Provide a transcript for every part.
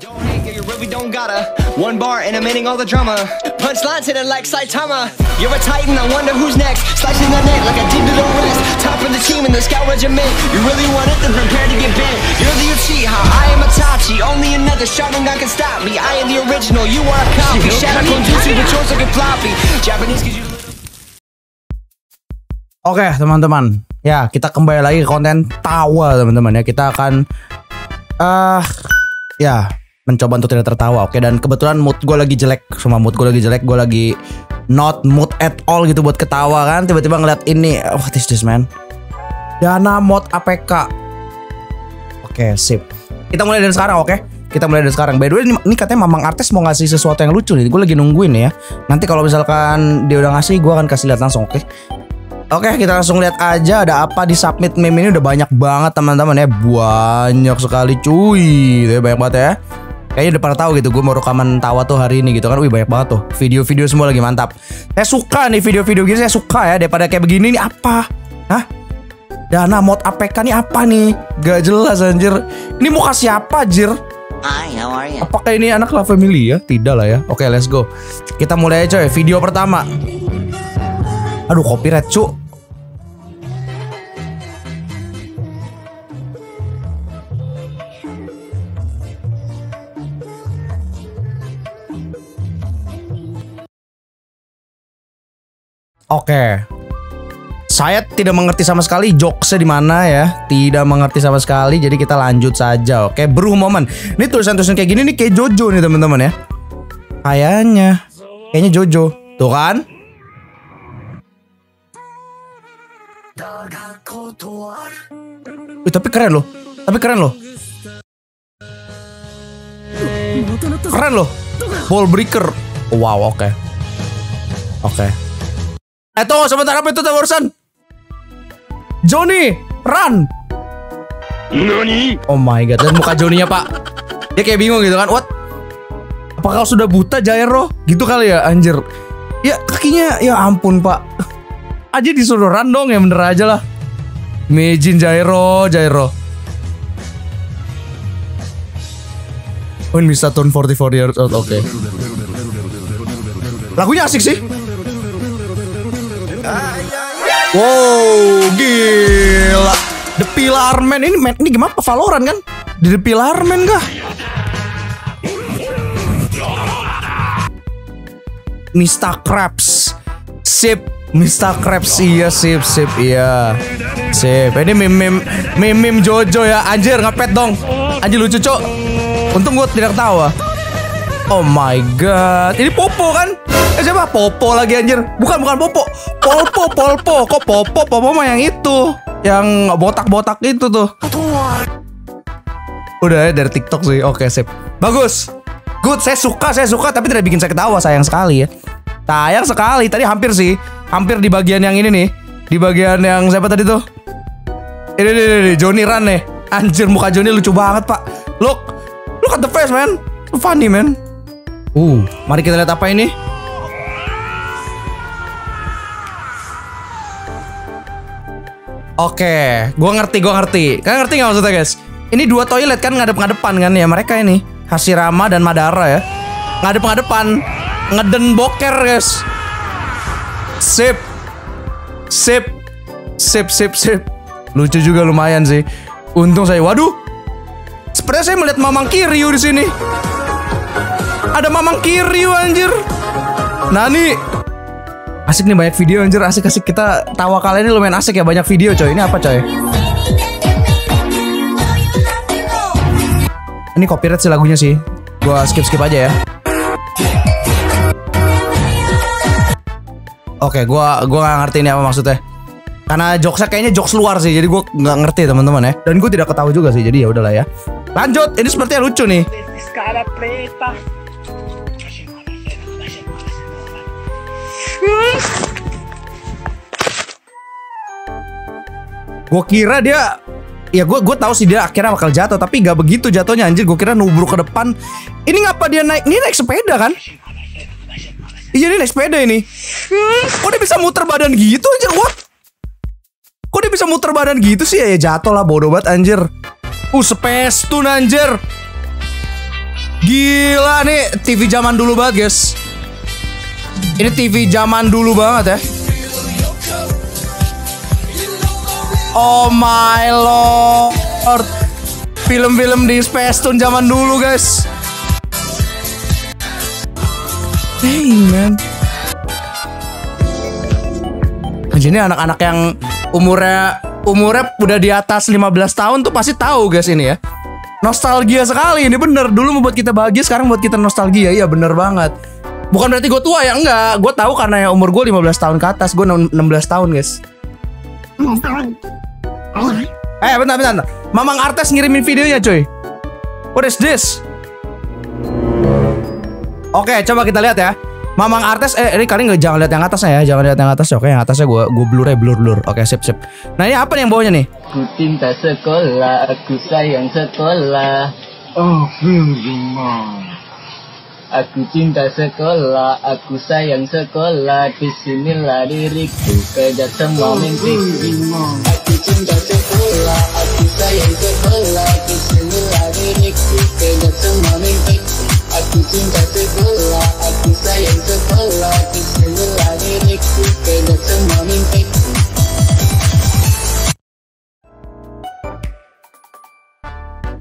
Don't hate, girl, you really don't gotta. One bar and I'm ending all the drama. Punchlines hitting like Saitama. You're a titan, I wonder who's next. Slicing the net like I did to the rest. Top of the team in the scout regiment. You really want it, then prepare to get bent. You're the Uchiha, I am Itachi. Only another Sharingan can stop me. I am the original, you are a copy. Shadow Konjutsu, but yours looking floppy. Japanese, cause you. Oke teman-teman, ya kita kembali lagi ke konten tawa teman-teman ya. Kita akan eh ya mencoba untuk tidak tertawa. Oke dan kebetulan mood gue lagi jelek, semua mood gue lagi jelek. Gue lagi not mood at all gitu buat ketawa kan. Tiba-tiba ngeliat ini, what is this man? Dana mod APK. Oke sip. Kita mulai dari sekarang oke? Kita mulai dari sekarang. By the way ini, ini katanya Mamang Artis mau ngasih sesuatu yang lucu nih. Gue lagi nungguin ya. Nanti kalau misalkan dia udah ngasih, gue akan kasih lihat langsung oke? Oke kita langsung lihat aja ada apa di submit meme ini udah banyak banget teman-teman ya banyak sekali cuy banyak banget ya Kayaknya udah pada tahu gitu gue mau rekaman tawa tuh hari ini gitu kan. Wih banyak banget tuh. Video-video semua lagi mantap. Saya suka nih video-video gini saya suka ya daripada kayak begini nih. Apa? Hah? Dana mod APK nih apa nih? Gak jelas anjir. Ini mau kasih apa anjir? Hi, how are you? Apakah ini anak La Family ya? Tidak lah ya. Oke let's go. Kita mulai aja coy. Video pertama. Aduh copyright cu Oke. Saya tidak mengerti sama sekali jokesnya di mana ya. Tidak mengerti sama sekali. Jadi kita lanjut saja. Oke, Brew Moment. Ini tulisan-tulisan kayak gini nih kayak Jojo nih teman-teman ya. Kayaknya. Kayaknya Jojo. Tuh kan? Wih, tapi keren loh. Tapi keren loh. Keren loh. Ball breaker. Wow, oke. Oke. Eh tunggu sebentar apa itu barusan? Johnny, run! Oh my god, dan muka Johnny-nya pak Dia kayak bingung gitu kan, what? Apakah kau sudah buta Jairo? Gitu kali ya, anjir Ya kakinya, ya ampun pak Aja disuruh run dong ya bener aja lah Imagine Jairo, Jairo When we start turn 44 years old, oke Lagunya asik sih Wow, gila. The Pilar Man ini ini gimana Valorant kan? Di The Pilar Man kah? Mista Krabs. Sip, Mista Krabs iya sip sip iya. Sip. Ini meme meme meme, meme Jojo ya. Anjir ngepet dong. Anjir lucu, Cok. Untung gue tidak ah. Oh my god. Ini Popo kan? Eh siapa? Popo lagi anjir. Bukan bukan Popo. Polpo, Polpo. Kok Popo? Popo mah yang itu. Yang botak-botak itu tuh. Udah ya dari TikTok sih. Oke, sip. Bagus. Good, saya suka, saya suka tapi tidak bikin saya ketawa sayang sekali ya. Sayang sekali. Tadi hampir sih. Hampir di bagian yang ini nih. Di bagian yang siapa tadi tuh? Ini ini, ini Johnny Run nih. Anjir muka Johnny lucu banget, Pak. Look. Look at the face, man. Funny, man. Uh, mari kita lihat apa ini. Oke, gua ngerti, gua ngerti. Kalian ngerti nggak maksudnya guys? Ini dua toilet kan ngadep-ngadepan kan ya mereka ini. Hashirama dan Madara ya. Ngadep-ngadepan. Ngeden boker guys. Sip. Sip. Sip, sip, sip. Lucu juga lumayan sih. Untung saya, waduh. Sepertinya saya melihat Mamang Kiryu di sini. Ada Mamang Kiryu anjir. Nani, Asik nih banyak video anjir asik-asik kita tawa kali ini lumayan asik ya banyak video coy. Ini apa coy? Ini copyright sih lagunya sih. Gua skip-skip aja ya. Oke, gua gua gak ngerti ini apa maksudnya. Karena jokesnya kayaknya jokes luar sih, jadi gua nggak ngerti teman-teman ya. Dan gue tidak ketahui juga sih, jadi ya udahlah ya. Lanjut, ini sepertinya lucu nih. Gue kira dia ya gue gue tahu sih dia akhirnya bakal jatuh tapi nggak begitu jatuhnya anjir. Gue kira nubruk ke depan. Ini ngapa dia naik? Ini naik sepeda kan? Iya ini naik sepeda ini. Kok dia bisa muter badan gitu anjir? What? Kok dia bisa muter badan gitu sih? Ya, ya jatuh lah bodoh banget anjir. Uh space tune anjir. Gila nih TV zaman dulu banget guys. Ini TV zaman dulu banget ya. Oh my lord. Film-film di Space Tune zaman dulu guys. Hey man. Jadi anak-anak yang umurnya umurnya udah di atas 15 tahun tuh pasti tahu guys ini ya. Nostalgia sekali ini bener Dulu membuat kita bahagia Sekarang buat kita nostalgia Iya bener banget Bukan berarti gue tua ya Enggak Gue tahu karena ya umur gue 15 tahun ke atas Gue 16 tahun guys Eh bentar bentar Mamang Artes ngirimin videonya cuy What is this? Oke coba kita lihat ya Mamang Artes eh ini kalian nggak jangan lihat yang atasnya ya, jangan lihat yang atasnya. Oke, yang atasnya gue gue blur ya blur blur. Oke, sip sip. Nah ini apa nih yang bawahnya nih? Aku cinta sekolah, aku sayang sekolah. Oh, Aku cinta sekolah, aku sayang sekolah. Di sinilah diriku, kejar semua mimpiku. Aku cinta sekolah, aku sayang sekolah. Di sinilah diriku, kejar semua mimpiku. Aku cinta sekolah, aku sayang sekolah. Di sinilah diriku, kejar semua mimpiku.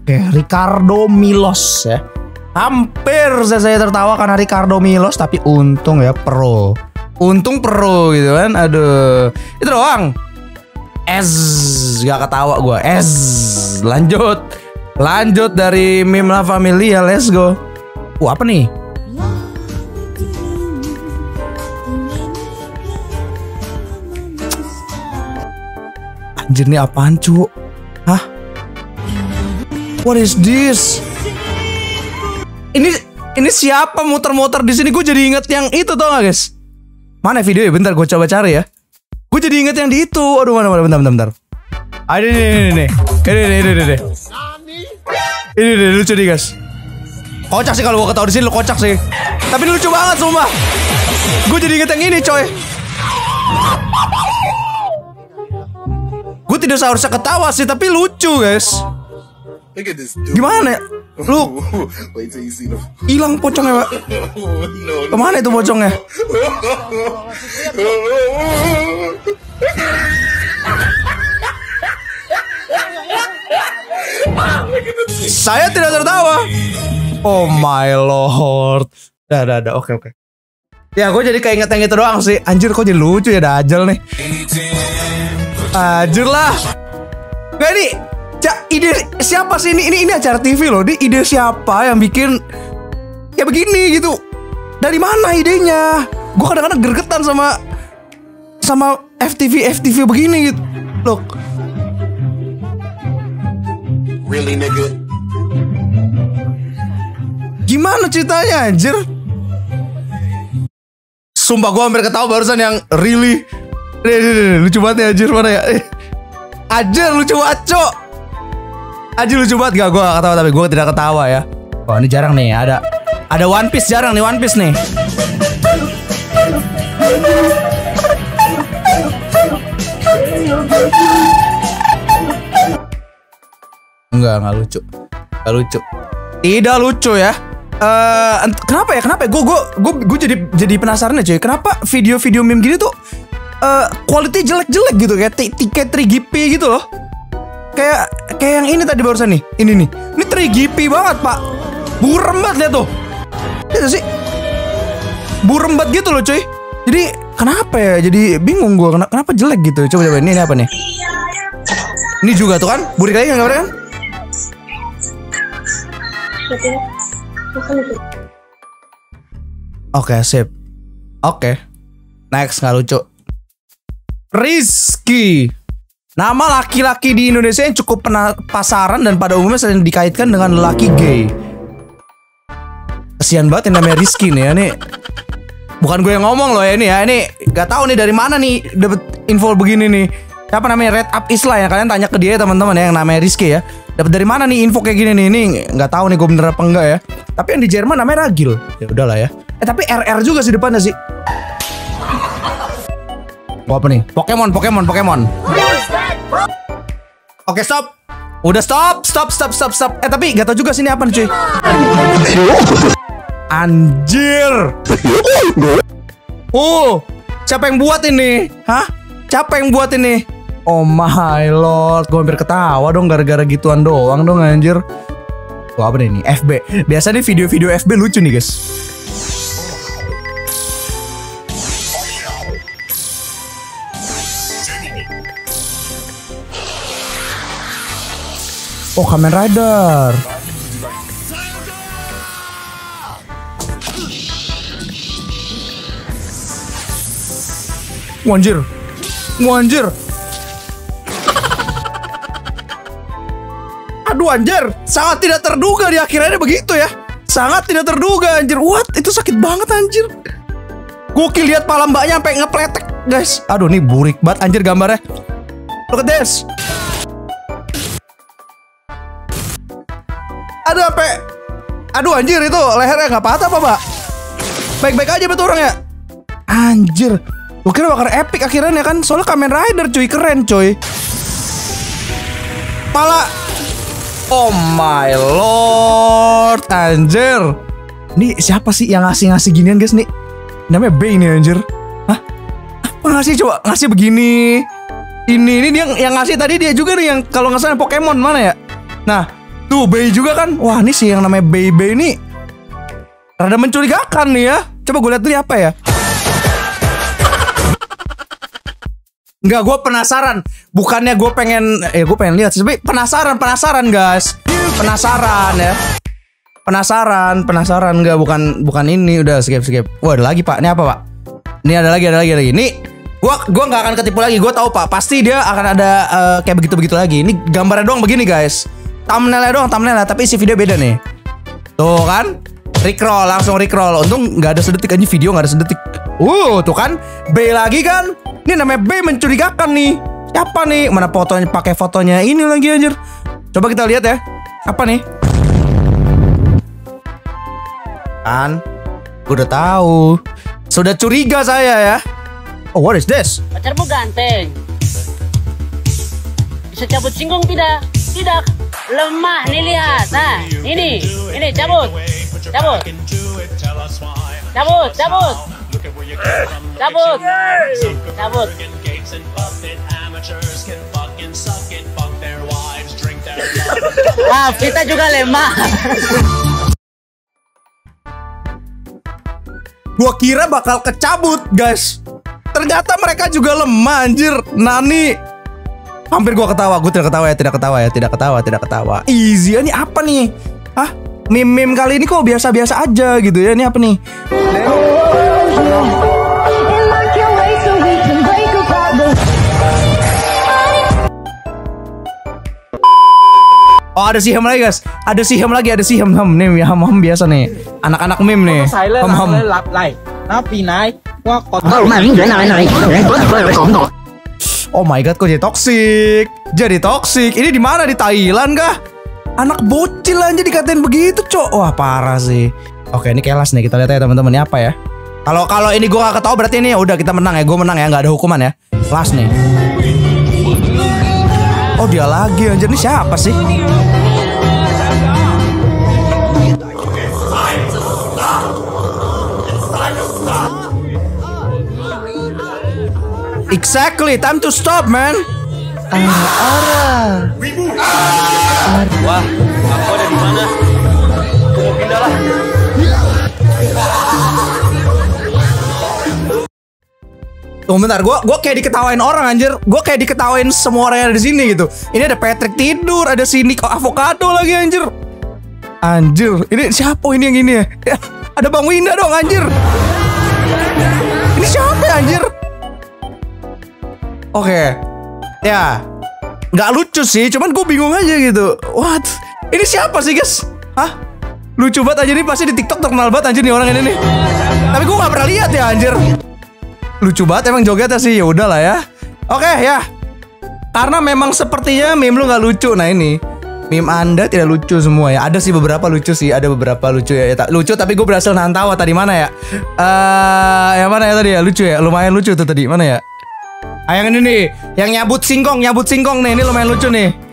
Oke, Ricardo Milos ya. Hampir saya, tertawa karena Ricardo Milos tapi untung ya pro. Untung pro gitu kan. Aduh. Itu doang. Es gak ketawa gua. Es. Lanjut. Lanjut dari meme La Familia. Let's go. Wah, apa nih? Anjir nih apaan cu? Hah? What is this? ini ini siapa muter-muter di sini? Gue jadi inget yang itu tau gak guys? Mana video ya? Bentar gue coba cari ya. Gue jadi inget yang di itu. Aduh mana mana bentar bentar bentar. Ah, Ada ini ini ini ini ini ini ini. Ini ini lucu nih guys. Kocak sih kalau gue ketahui di sini lo kocak sih. Tapi lucu banget sumpah. Gue jadi inget yang ini coy. Gue tidak seharusnya ketawa sih tapi lucu guys. Look at this dude. Gimana ya? Lu Wait till you see the. hilang pocongnya pak. Oh, no. Ke mana itu pocongnya? Saya tidak tertawa. Oh my lord. Dah, dah, dah. Oke, oke. Ya, gue jadi keinget yang itu doang sih. Anjir, kok jadi lucu ya Dajjal nih. Anjir lah. Gak ini, Ca, ide siapa sih ini? Ini ini acara TV loh. Ini ide siapa yang bikin kayak begini gitu? Dari mana idenya? Gue kadang-kadang gergetan sama sama FTV FTV begini gitu. Loh, Really, nigga? gimana ceritanya anjir? Sumpah gue hampir ketawa barusan yang really Nih, nih, nih, lucu banget ya anjir mana ya Eh, Anjir lucu banget cok Anjir lucu banget gak gue gak ketawa tapi gue tidak ketawa ya Wah ini jarang nih ada Ada One Piece jarang nih One Piece nih Enggak, enggak lucu. Enggak lucu. Tidak lucu ya. Ent- kenapa ya? Kenapa ya? Gue gue gue gue jadi jadi penasaran aja. Kenapa video-video meme gini tuh eh quality jelek-jelek gitu kayak ti- tiket 3GP gitu loh. Kayak kayak yang ini tadi barusan nih. Ini nih. Ini 3GP banget, Pak. Burem banget lihat tuh. Tuh sih. Burem banget gitu loh, cuy. Jadi kenapa ya? Jadi bingung gue kenapa, jelek gitu. Coba coba ini, ini apa nih? Ini juga tuh kan? Burik lagi gambarnya kan? Oke, sip. Oke. Next, nggak lucu. Rizky. Nama laki-laki di Indonesia yang cukup pasaran dan pada umumnya sering dikaitkan dengan laki gay. Kesian banget yang namanya Rizky nih ya nih. Bukan gue yang ngomong loh ya ini ya. Ini gak tahu nih dari mana nih dapet info begini nih. Siapa namanya Red Up Isla ya kalian tanya ke dia ya, teman-teman ya yang namanya Rizky ya. Dapat dari mana nih info kayak gini nih? Ini nggak tahu nih gue bener apa enggak ya. Tapi yang di Jerman namanya Ragil. Ya udahlah ya. Eh tapi RR juga sih depannya sih. Oh, apa nih? Pokemon, Pokemon, Pokemon. Oke stop. Udah stop, stop, stop, stop, stop. Eh tapi gak tau juga sini apa nih cuy. Anjir. Oh, siapa yang buat ini? Hah? Siapa yang buat ini? Oh my lord, gue hampir ketawa dong gara-gara gituan doang dong anjir. Tuh apa nih ini? FB. Biasa nih video-video FB lucu nih guys. Oh, Kamen Rider. Wanjir. Wanjir. Aduh anjir, sangat tidak terduga di akhirnya begitu ya. Sangat tidak terduga anjir. What? Itu sakit banget anjir. Gokil lihat pala mbaknya sampai ngepletek, guys. Aduh, nih burik banget anjir gambarnya. Look at this. Aduh sampai Aduh anjir itu lehernya nggak patah apa, Mbak? Baik-baik aja betul orangnya. Anjir. Gue kira bakal epic akhirnya kan Soalnya Kamen Rider cuy Keren cuy Pala Oh my lord Anjir Ini siapa sih yang ngasih-ngasih ginian guys nih Namanya Bay nih anjir Hah? Apa ngasih coba Ngasih begini Ini ini dia yang ngasih tadi dia juga nih Yang kalau nggak salah Pokemon mana ya Nah Tuh Bay juga kan Wah ini sih yang namanya Bay Bay ini Rada mencurigakan nih ya Coba gue lihat dulu apa ya Enggak, gue penasaran. Bukannya gue pengen, eh gue pengen lihat sih, tapi penasaran, penasaran guys, penasaran ya, penasaran, penasaran enggak, bukan, bukan ini, udah skip, skip. Wah ada lagi pak, ini apa pak? Ini ada lagi, ada lagi, ada lagi. Ini, gue, gue nggak akan ketipu lagi. Gue tahu pak, pasti dia akan ada eh, kayak begitu begitu lagi. Ini gambarnya doang begini guys, thumbnailnya doang, thumbnailnya, tapi isi video beda nih. Tuh kan, Rickroll langsung Rickroll. Untung nggak ada sedetik aja video nggak ada sedetik. Uh, tuh kan, B lagi kan. Ini namanya B mencurigakan nih. Siapa nih? Mana fotonya pakai fotonya ini lagi anjir. Coba kita lihat ya. Apa nih? Kan, gue udah tahu. Sudah curiga saya ya. Oh, what is this? Pacarmu ganteng. Bisa cabut singgung tidak? Tidak. Lemah nih lihat. Nah, ini, ini cabut. Cabut. Cabut, cabut. Cabut. Cabut. Ah, kita juga lemah. Gua kira bakal kecabut, guys. Ternyata mereka juga lemah, anjir. Nani. Hampir gua ketawa, gua tidak ketawa ya, tidak ketawa ya, tidak ketawa, tidak ketawa. Easy, ini apa nih? Hah? Meme-meme kali ini kok biasa-biasa aja gitu ya. Ini apa nih? And mark your way so we can break apart the Oh, ada siham lagi, guys. Ada siham lagi, ada siham ham nih, ham ham biasa nih. Anak-anak meme nih. 洗啦， Ham ham. 立立嚟，嗱变奶，哇，觉得 Oh my god, kok jadi toxic? Jadi toxic. Ini di mana di Thailand kah? Anak bocil aja dikatain begitu, Cok. Wah, parah sih. Oke, ini kelas nih. Kita lihat ya teman-teman ini apa ya. Kalau kalau ini gua gak ketawa berarti ini udah kita menang ya. Gue menang ya, nggak ada hukuman ya. Kelas nih. Oh, dia lagi anjir. Ini siapa sih? Exactly, time to stop, man. Tuh bentar, gue gua kayak diketawain orang anjir Gue kayak diketawain semua orang yang ada di sini gitu Ini ada Patrick tidur, ada si Nico Avocado lagi anjir Anjir, ini siapa ini yang ini? Ya, Ada Bang Winda dong anjir Ini siapa ya, anjir? Oke. Ya. Nggak lucu sih, cuman gue bingung aja gitu. What? Ini siapa sih guys? Hah? Lucu banget aja nih pasti di TikTok terkenal banget anjir nih orang ini nih. Tapi gue gak pernah lihat ya anjir. Lucu banget emang jogetnya sih ya udahlah ya. Oke ya. Karena memang sepertinya meme lu nggak lucu. Nah ini meme anda tidak lucu semua ya. Ada sih beberapa lucu sih ada beberapa lucu ya, ya lucu tapi gue berhasil nahan tawa tadi. Mana ya? Eh yang mana ya tadi ya? Lucu ya? Lumayan lucu tuh tadi. Mana ya ah, yang ini nih yang nyabut singkong nyabut singkong nih ini lumayan lucu nih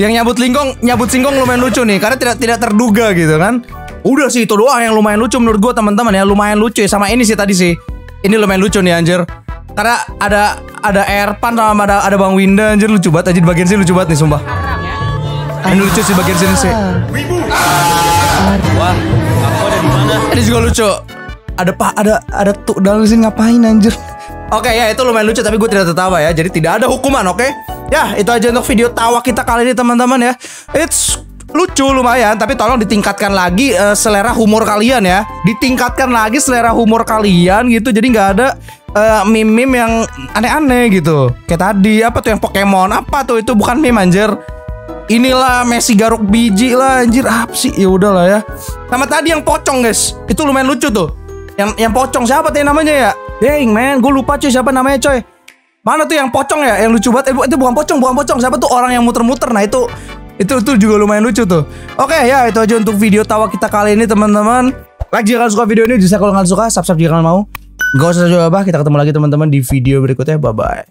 yang nyabut lingkong, nyabut singkong lumayan lucu nih karena tidak tidak terduga gitu kan. Udah sih itu doang yang lumayan lucu menurut gua teman-teman ya, lumayan lucu ya sama ini sih tadi sih. Ini lumayan lucu nih anjir. Karena ada ada Erpan sama ada ada Bang Winda anjir lucu banget anjir bagian sini lucu banget nih sumpah. Ini lucu sih bagian sini sih. Wah, aku ada di mana? Ini juga lucu. Ada pak, ada ada tuh dalam sini ngapain anjir? Oke ya itu lumayan lucu tapi gue tidak tertawa ya. Jadi tidak ada hukuman, oke? Ya itu aja untuk video tawa kita kali ini teman-teman ya. It's lucu lumayan tapi tolong ditingkatkan lagi eh, selera humor kalian ya. Ditingkatkan lagi selera humor kalian gitu. Jadi nggak ada eh, meme-meme yang aneh-aneh gitu. Kayak tadi apa tuh yang Pokemon apa tuh itu bukan meme anjir. Inilah Messi garuk biji lah anjir apa sih ya udahlah ya. Sama tadi yang pocong guys, itu lumayan lucu tuh. Yang yang pocong siapa yang namanya ya? Dang man, gue lupa cuy siapa namanya coy. Mana tuh yang pocong ya? Yang lucu banget. Eh, itu bukan pocong, bukan pocong. Siapa tuh orang yang muter-muter? Nah itu itu itu juga lumayan lucu tuh. Oke ya itu aja untuk video tawa kita kali ini teman-teman. Like jika kalian suka video ini, bisa kalau kalian suka, subscribe jika kalian mau. Gak usah jawab apa, kita ketemu lagi teman-teman di video berikutnya. Bye bye.